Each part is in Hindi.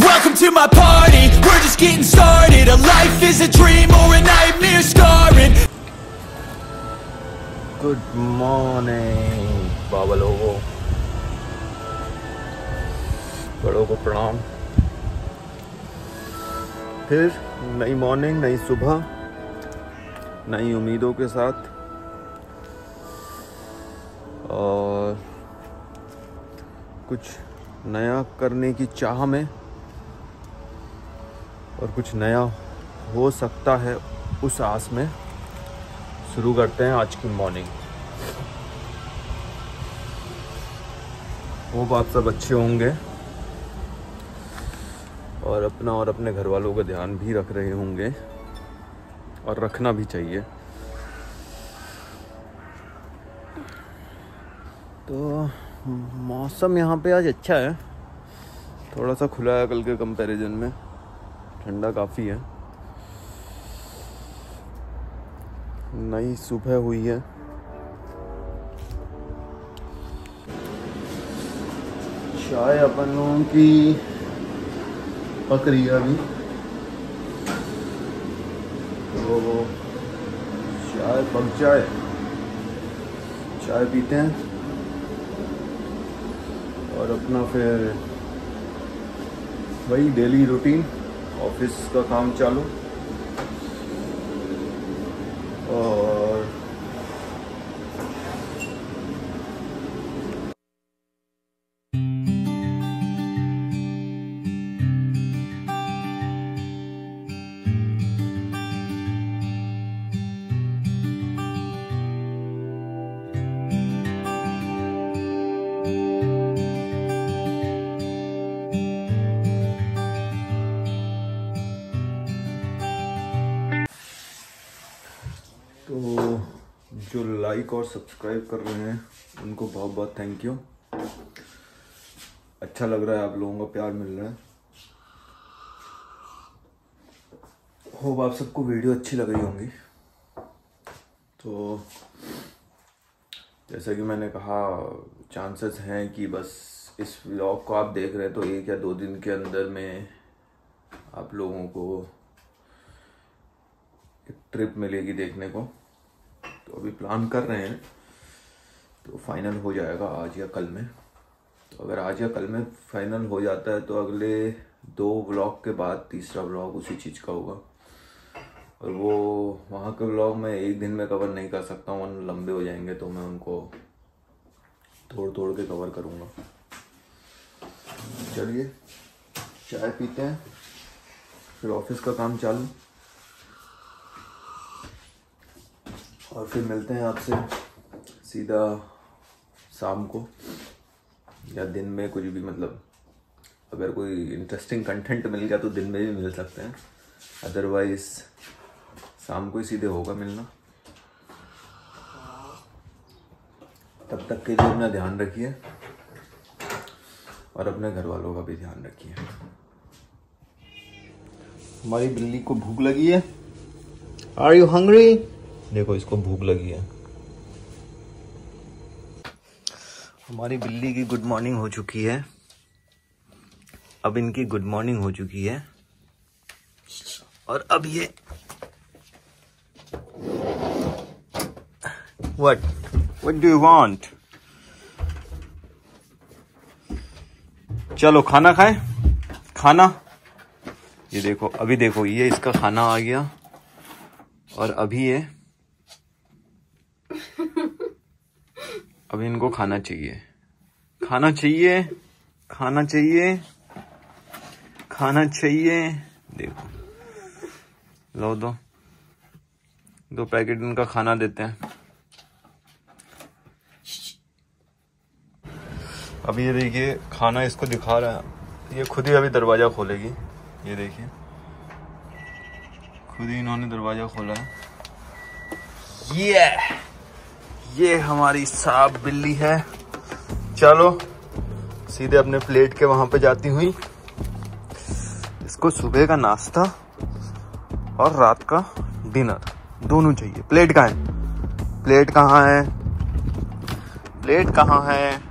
Welcome to my party, we're just getting started A life is a dream or a nightmare scarring good morning बाबा लोगों बड़ों को प्रणाम फिर नई मॉर्निंग नई सुबह नई उम्मीदों के साथ और कुछ नया करने की चाह में और कुछ नया हो सकता है उस आस में। शुरू करते हैं आज की मॉर्निंग वो बात सब अच्छे होंगे। और अपना और अपने घर वालों का ध्यान भी रख रहे होंगे। और रखना भी चाहिए। तो मौसम यहाँ पे आज अच्छा है। थोड़ा सा खुला है कल के कंपैरिजन में। ठंडा काफ़ी है। नई सुबह हुई है। चाय अपन लोगों की पक रही है अभी। तो चाय पक जाए चाय पीते हैं। और अपना फिर वही डेली रूटीन ऑफ़िस का काम चालू। लाइक और सब्सक्राइब कर रहे हैं। उनको बहुत बहुत थैंक यू अच्छा लग रहा है आप लोगों का प्यार मिल रहा है। होप आप सबको वीडियो अच्छी लग रही होंगी। तो जैसा कि मैंने कहा चांसेस हैं कि बस इस व्लॉग को आप देख रहे हैं तो एक या दो दिन के अंदर में आप लोगों को एक ट्रिप मिलेगी देखने को। तो अभी प्लान कर रहे हैं तो फाइनल हो जाएगा आज या कल में। तो अगर आज या कल में फाइनल हो जाता है तो अगले दो व्लॉग के बाद तीसरा व्लॉग उसी चीज़ का होगा। और वो, वहाँ के व्लॉग मैं एक दिन में कवर नहीं कर सकता हूँ लंबे हो जाएँगे तो मैं उनको तोड़ तोड़ के कवर करूँगा। चलिए, चाय पीते हैं, फिर ऑफ़िस का काम चालू। और फिर मिलते हैं आपसे सीधा शाम को, या दिन में कुछ भी मतलब अगर कोई इंटरेस्टिंग कंटेंट मिल गया तो दिन में भी मिल सकते हैं। अदरवाइज़ शाम को ही सीधे होगा मिलना। तब तक के लिए अपना ध्यान रखिए और अपने घर वालों का भी ध्यान रखिए। हमारी बिल्ली को भूख लगी है। आर यू हंग्री देखो इसको भूख लगी है। हमारी बिल्ली की गुड मॉर्निंग हो चुकी है। अब इनकी गुड मॉर्निंग हो चुकी है। और अब ये what what do you want चलो, खाना खाए? खाना? ये देखो, अभी देखो, ये इसका खाना आ गया। और अभी ये अभी इनको खाना चाहिए। खाना चाहिए खाना चाहिए खाना चाहिए। देखो। लो दो। दो पैकेट इनका खाना देते हैं। अभी ये देखिए, खाना इसको दिखा रहा है। ये खुद ही अभी दरवाज़ा खोलेगी। ये देखिए। खुद ही इन्होंने दरवाज़ा खोला है। ये ये हमारी साफ़ बिल्ली है। चलो, सीधे अपने प्लेट के वहाँ पे जाती हुई। इसको सुबह का नाश्ता और रात का डिनर। दोनों चाहिए। प्लेट कहाँ है? प्लेट कहाँ है? प्लेट कहाँ है?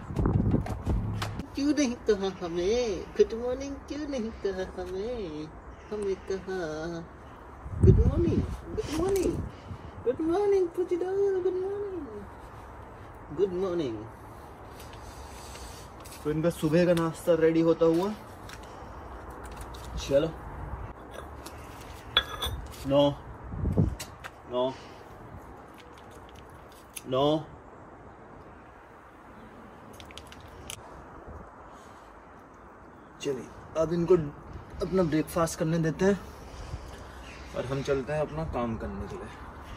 क्यों नहीं कहा हमें? गुड मॉर्निंग क्यों नहीं कहा हमें? हमें कहा good morning good morning good morning good morning good morning तो इनका सुबह का नाश्ता रेडी होता हुआ। चलो। नो नो नो चलिए, अब इनको अपना ब्रेकफास्ट करने देते हैं और हम चलते हैं अपना काम करने के लिए।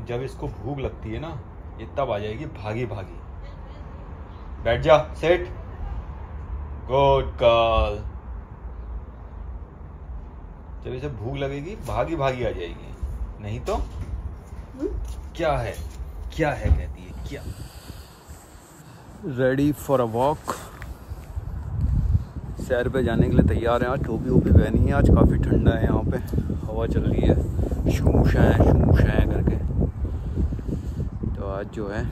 कि जब इसको भूख लगती है ना ये तब आ जाएगी भागी भागी। बैठ जा सेट गुड गर्ल जब इसे भूख लगेगी भागी भागी आ जाएगी। नहीं तो? क्या है? क्या है कहती है? क्या? रेडी फॉर अ वॉक सैर पे जाने के लिए तैयार हैं आज टोपी वोपी पहनी है आज काफ़ी ठंडा है यहाँ पे। हवा चल रही है। शू शै शू शै करके। आज जो है,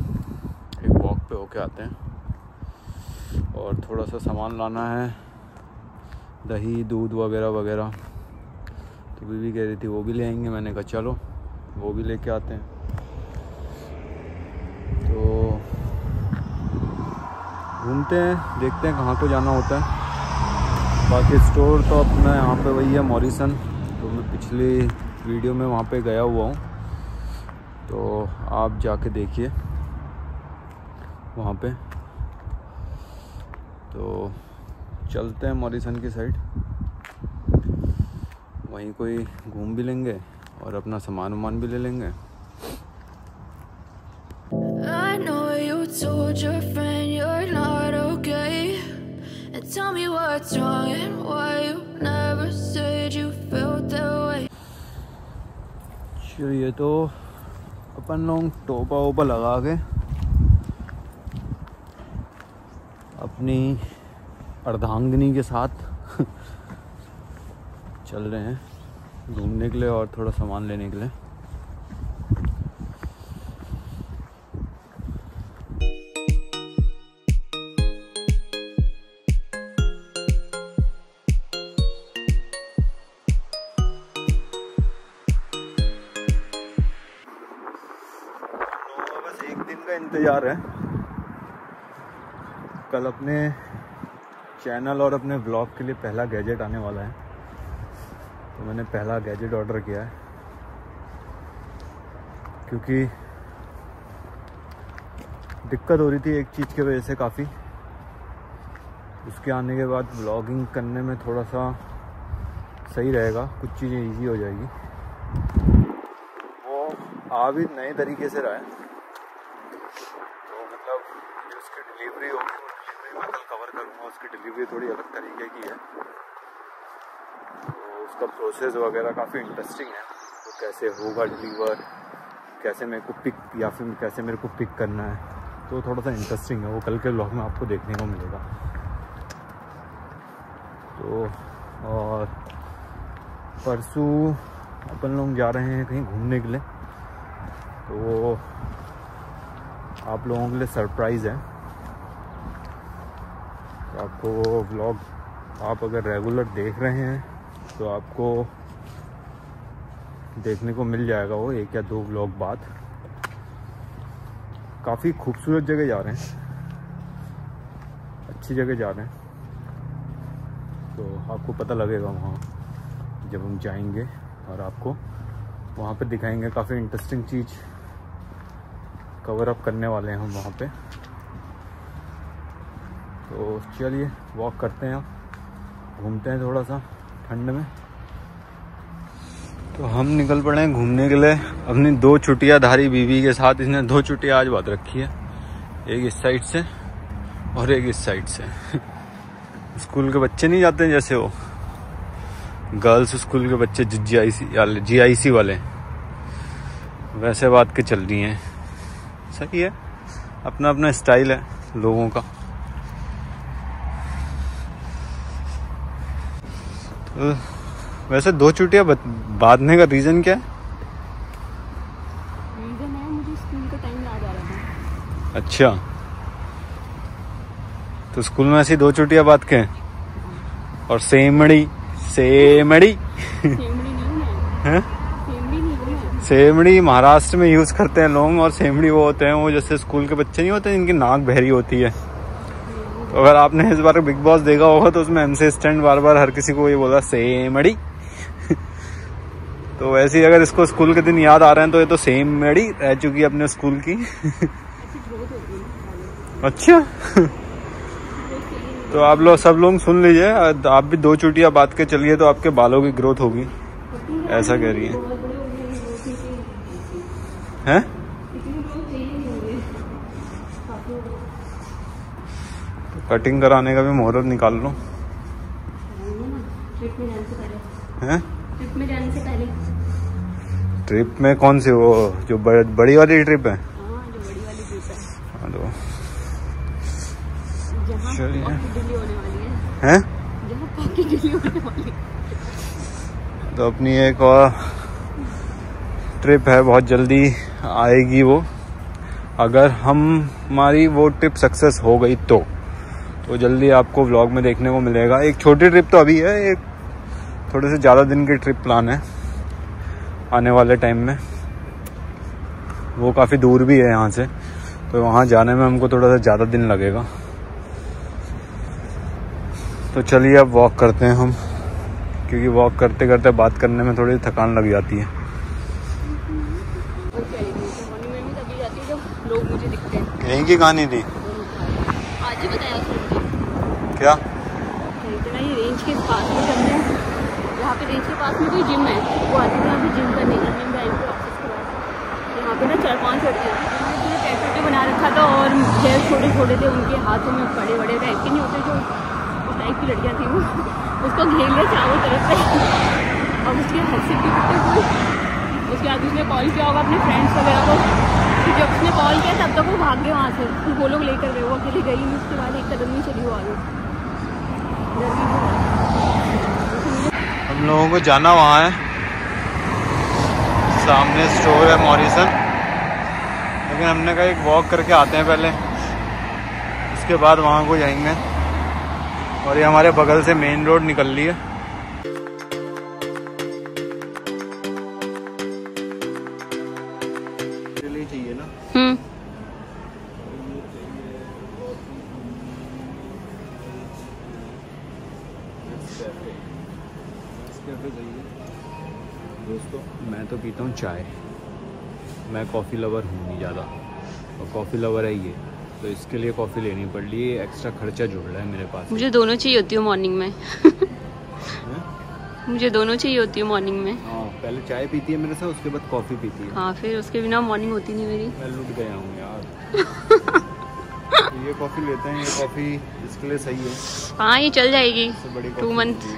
एक वॉक पे होके आते हैं। और थोड़ा सा सामान लाना है, दही, दूध वगैरह वगैरह। तो बीवी कह रही थी, वो भी ले आएँगे। मैंने कहा, चलो, वो भी लेके आते हैं। तो घूमते हैं, देखते हैं कहाँ को जाना होता है। बाकी स्टोर तो अपना यहाँ पे वही है, मॉरिसन। तो मैं पिछली वीडियो में वहाँ पे गया हुआ हूँ। तो आप जाके देखिए वहाँ पे। तो चलते हैं मॉरिसन की साइड। वहीं कोई घूम भी लेंगे और अपना सामान वामान भी ले लेंगे। चलिए तो अपन लोग टोपा ओपा लगा के अपनी अर्धांगनी के साथ चल रहे हैं घूमने के लिए और थोड़ा सामान लेने के लिए। इंतज़ार है। कल अपने चैनल और अपने ब्लॉग के लिए पहला गैजेट आने वाला है। तो मैंने पहला गैजेट ऑर्डर किया है। क्योंकि दिक्कत हो रही थी एक चीज़ की वजह से काफ़ी। उसके आने के बाद ब्लॉगिंग करने में थोड़ा सा सही रहेगा, कुछ चीज़ें इजी हो जाएगी। वो आ भी नए तरीके से रहा है तो मतलब जो उसकी डिलीवरी होगी वो डिलीवरी मैं कल कवर करूँगा उसकी डिलीवरी थोड़ी अलग तरीके की है। तो उसका प्रोसेस वगैरह काफ़ी इंटरेस्टिंग है। तो कैसे होगा डिलीवर कैसे मेरे को पिक या फिर कैसे मेरे को पिक करना है तो थोड़ा सा इंटरेस्टिंग है। वो कल के ब्लॉग में आपको देखने को मिलेगा। तो और परसों अपन लोग जा रहे हैं कहीं घूमने के लिए। तो आप लोगों के लिए सरप्राइज़ है। आपको वो व्लॉग आप अगर रेगुलर देख रहे हैं तो आपको देखने को मिल जाएगा वो एक या दो व्लॉग बाद। काफ़ी खूबसूरत जगह जा रहे हैं। अच्छी जगह जा रहे हैं। तो आपको पता लगेगा वहाँ, जब हम जाएँगे और आपको वहाँ पे दिखाएँगे। काफ़ी इंटरेस्टिंग चीज़ कवर अप करने वाले हैं हम वहाँ पे। तो चलिए वॉक करते हैं घूमते हैं थोड़ा सा, ठंड में। तो हम निकल पड़े हैं घूमने के लिए। अपनी दो छुट्टियाँ धारी बीवी के साथ, इसने दो छुट्टियाँ आज बात रखी है। एक इस साइड से और एक इस साइड से। स्कूल के बच्चे नहीं जाते हैं जैसे वो? गर्ल्स स्कूल के बच्चे जी आई सी जी आई सी वाले। वैसे बात के चल रही हैं। सही है। अपना अपना स्टाइल है लोगों का। वैसे दो चुटिया बांधने का रीज़न क्या है? रीजन है मुझे स्कूल का टाइम याद आ रहा था अच्छा। तो स्कूल में ऐसी दो चुटिया बात के और सेमड़ी सेमड़ी। सेमड़ी हूँ हैं? हूँ महाराष्ट्र में यूज़ करते हैं लोग और सेमड़ी वो होते हैं वो जैसे स्कूल के बच्चे नहीं होते जिनकी नाक बहरी होती है। तो अगर आपने इस बार बिग बॉस देखा होगा तो उसमें स्टैंड बार बार हर किसी को ये बोला सेमड़ी तो वैसे ही अगर इसको स्कूल के दिन याद आ रहे हैं तो ये तो सेम मेडी रह चुकी है अपने स्कूल की। अच्छा। तो आप लोग सब लोग सुन लीजिए, आप भी दो चुटिया बात के चलिए तो आपके बालों की ग्रोथ होगी। ऐसा कह रही है। हैं? कटिंग कराने का भी मुहूर्त निकाल लो। ट्रिप में जाने से पहले। हैं? ट्रिप में जाने से पहले। ट्रिप में कौन सी वो जो बड़, बड़ी वाली ट्रिप है? हाँ है। हाँ तो है। हैं? है। तो अपनी एक और ट्रिप है बहुत जल्दी आएगी वो। अगर हम हमारी वो ट्रिप सक्सेस हो गई तो। तो जल्दी आपको व्लॉग में देखने को मिलेगा। एक छोटी ट्रिप तो अभी है एक थोड़े से ज़्यादा दिन की ट्रिप प्लान है आने वाले टाइम में। वो काफ़ी दूर भी है यहाँ से तो वहाँ जाने में हमको थोड़ा सा ज़्यादा दिन लगेगा। तो चलिए अब वॉक करते हैं हम क्योंकि वॉक करते करते बात करने में थोड़ी थकान लग जाती है। यहीं की कहानी थी? आज ही बताया क्या? रेंज के पास में यहाँ रेंज के पास में कोई जिम है। वो जिम बैंक के ऑफ़िस ना चार पाँच लड़के बना रखा था और छोटे छोटे थे। उनके हाथों में बड़े बड़े के नहीं होते जो की लड़कियाँ थी वो। उसको चारों तरफ़ से। और उसके बाद उसने कॉल किया होगा अपने फ्रेंड्स वगैरह को। फिर जब उसने कॉल किया, तब तक वो भाग गए वहाँ से। वो लोग लेकर गए। वो अकेली गई उसके बाद एक कदम नहीं चली वो आगे। हम लोगों को जाना वहाँ है। सामने स्टोर है मॉरिसन। लेकिन हमने कहा एक वॉक करके आते हैं पहले। उसके बाद वहाँ को जाएँगे। और ये हमारे बगल से मेन रोड निकल रही है। पीता हूँ चाय। मैं कॉफ़ी लवर हूँ नहीं ज़्यादा। और कॉफ़ी लवर है ये तो इसके लिए कॉफ़ी लेनी पड़ रही है एक्स्ट्रा खर्चा जुड़ रहा है मेरे पास। मुझे दोनों चाहिए होती है मॉर्निंग में। मुझे दोनों चाहिए होती है मॉर्निंग में। हाँ पहले चाय पीती है मेरे साथ उसके बाद कॉफ़ी पीती है। हाँ फिर उसके बिना मॉर्निंग होती नहीं मेरी। मैं लुट गया हूँ यार। तो ये कॉफ़ी लेते हैं ये कॉफ़ी इसके लिए सही है। हाँ ये चल जाएगी। Two month?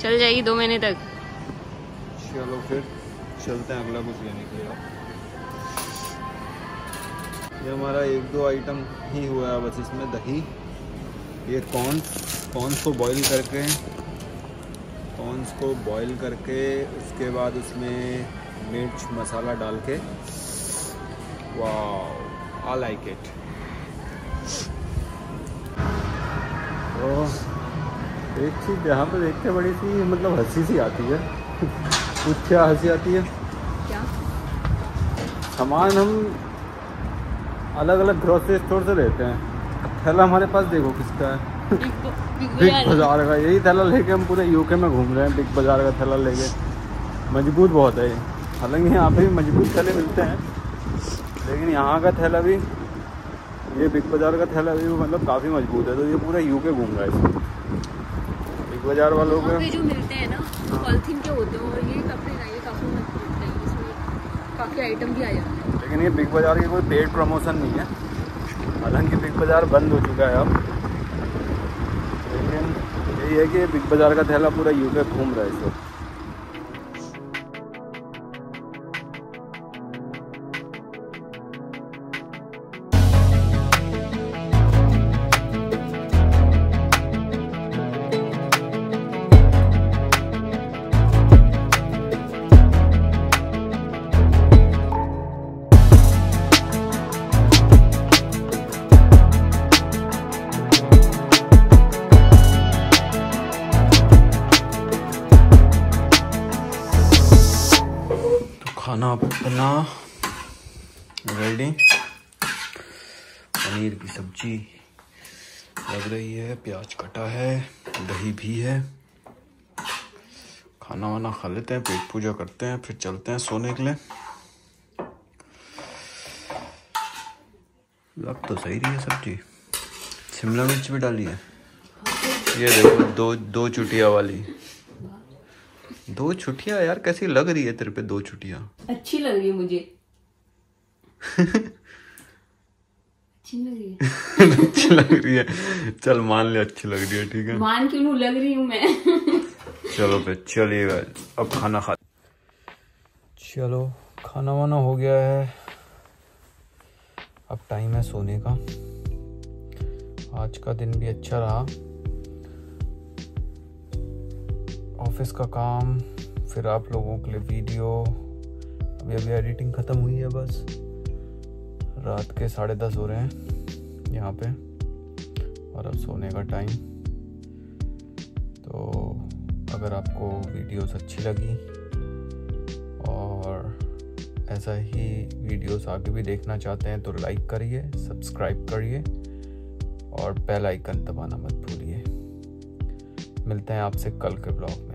चल जाएगी दो महीने तक। चलो फिर। चलते हैं अगला कुछ लेने के लिए। ये हमारा एक दो आइटम ही हुआ है, बस इसमें दही। ये कॉर्न्स कॉर्न्स को बॉईल करके, कॉर्न्स को बॉईल करके, उसके बाद उसमें मिर्च, मसाला डाल के। वाह आई लाइक इट तो एक चीज़ यहाँ पर देख के बड़ी सी मतलब हँसी सी आती है। कुछ क्या हँसी आती है? क्या? सामान हम अलग अलग ग्रोसरी स्टोर से लेते हैं। थैला हमारे पास देखो किसका है। बिग बाज़ार का यही थैला लेके हम पूरे यूके में घूम रहे हैं बिग बाज़ार का थैला लेके। मज़बूत बहुत है ये। हालाँकि यहाँ पे भी मज़बूत थैले मिलते हैं। लेकिन यहाँ का थैला भी ये बिग बाज़ार का थैला भी मतलब काफ़ी मज़बूत है। तो ये पूरा यूके घूम रहा है। बिग बाज़ार वालों के जो मिलते हैं ना पॉलिथीन के होते हैं और ये है काफ़ी आइटम भी आ जाते हैं। लेकिन ये बिग बाज़ार की कोई पेड प्रमोशन नहीं है। हालाँकि बिग बाज़ार बंद हो चुका है अब। लेकिन यही है कि बिग बाज़ार का थैला पूरा यूके घूम रहा है इस वक्त। खाना अपना रेडी। पनीर की सब्ज़ी लग रही है, प्याज कटा है, दही भी है। खाना वाना खा लेते हैं, पेट पूजा करते हैं, फिर चलते हैं सोने के लिए। लग तो सही रही है सब्ज़ी। शिमला मिर्च भी डाली है। ये देखो, दो दो चुटिया वाली। दो छुट्टियाँ यार कैसी लग रही है तेरे पे दो छुट्टियाँ? अच्छी लग रही है मुझे। अच्छी लग रही है। अच्छी लग रही है। चल मान ले अच्छी लग रही है ठीक है? मान क्यों लग रही हूँ मैं। चलो फिर चलिए अब खाना खा। चलो खाना वाना हो गया है। अब टाइम है सोने का। आज का दिन भी अच्छा रहा। ऑफ़िस का काम, फिर आप लोगों के लिए वीडियो। अभी अभी एडिटिंग ख़त्म हुई है बस। रात के साढ़े दस हो रहे हैं यहाँ पे, और अब सोने का टाइम तो अगर आपको वीडियोस अच्छी लगी, और ऐसा ही वीडियोस आगे भी देखना चाहते हैं तो लाइक करिए सब्सक्राइब करिए, और बेल आइकन दबाना मत भूलिए। मिलते हैं आपसे कल के ब्लॉग